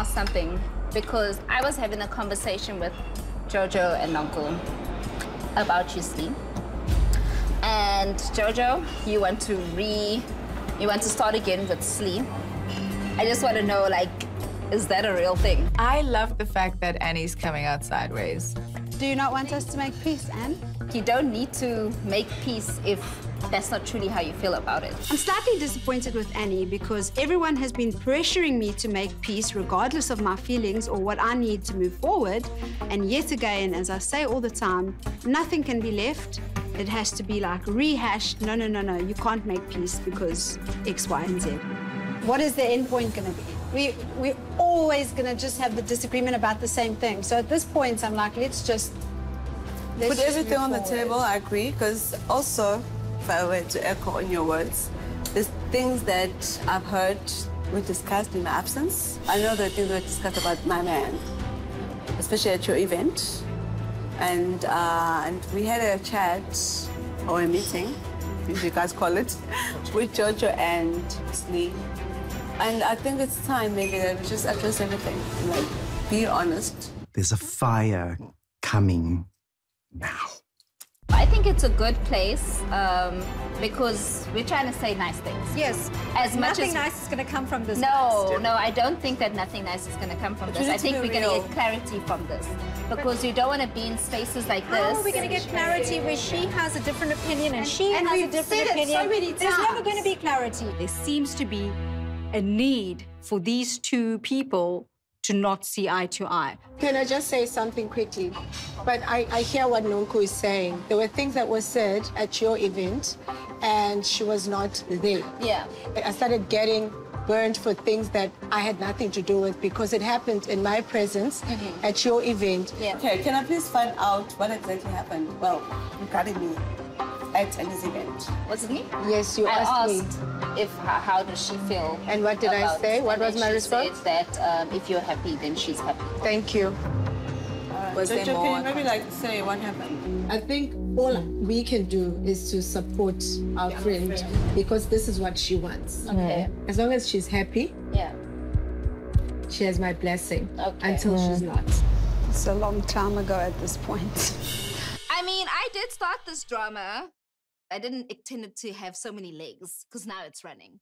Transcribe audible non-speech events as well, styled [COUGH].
ask something because I was having a conversation with Jojo and Uncle about you, Slee. And Jojo, you want to re, you want to start again with Slee. I just want to know, like, is that a real thing? I love the fact that Annie's coming out sideways. Do you not want us to make peace, Anne? You don't need to make peace if that's not truly how you feel about it. I'm slightly disappointed with Annie because everyone has been pressuring me to make peace regardless of my feelings or what I need to move forward. And yet again, as I say all the time, nothing can be left. It has to be like rehashed. No, no, no, no. You can't make peace because X, Y, and Z. What is the end point going to be? We, we're always going to just have the disagreement about the same thing. So at this point, I'm like, let's just let's Put just everything on the table, I agree, because also, if I were to echo on your words, there's things that I've heard were discussed in my absence. I know there are things that were discussed about my man, especially at your event. And, uh, and we had a chat or a meeting, as you guys call it, [LAUGHS] with Jojo and Slee. And I think it's time maybe that we just address everything. Like, be honest. There's a fire coming now. I think it's a good place um, because we're trying to say nice things. Yes. As much Nothing as nice is going to come from this. No, no, I don't think that nothing nice is going to come from But this. I think we're going to get clarity from this because you don't want to be in spaces like this. How are we going to get clarity where she has a different opinion and, she and has a we've different said it so opinion? many There's never going to be clarity. There seems to be a need for these two people to not see eye to eye. Can I just say something quickly? But I, I hear what Nonku is saying. There were things that were said at your event, and she was not there. Yeah. I started getting burned for things that I had nothing to do with because it happened in my presence mm-hmm. at your event. Yeah. Okay, can I please find out what exactly happened? Well, regarding me at Annie's event. Was it me? Yes, you I asked me. if how, how does she feel. And what did I say? What was my she response? Said that um, if you're happy, then she's happy. Thank you. Was there more? can you maybe like say what happened? I think all we can do is to support our friend because this is what she wants. Okay. As long as she's happy, Yeah. she has my blessing Okay. until she's not. It's a long time ago at this point. I mean, I did start this drama. I didn't intend it to have so many legs because now it's running.